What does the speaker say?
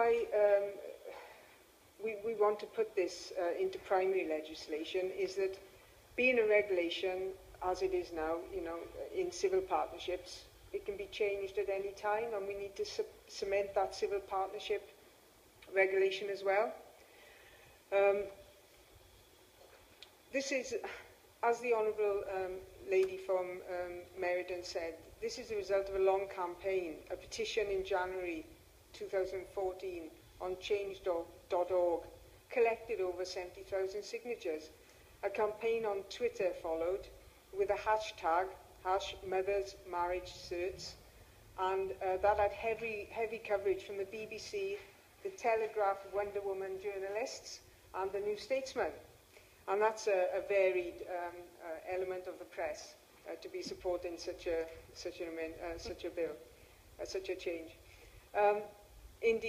I, um, we, we, want to put this uh, into primary legislation is that being a regulation as it is now, you know, in civil partnerships, it can be changed at any time and we need to cement that civil partnership regulation as well. Um, this is, as the Honourable um, Lady from um, Meriden said, this is the result of a long campaign, a petition in January 2014 on change.org collected over 70,000 signatures. A campaign on Twitter followed with a hashtag, hash mothers marriage certs, and uh, that had heavy, heavy coverage from the BBC, the Telegraph Wonder Woman journalists, and the New Statesman. And that's a, a varied um, uh, element of the press uh, to be supporting such a, such, an uh, such a bill, uh, such a change. Um, Indeed.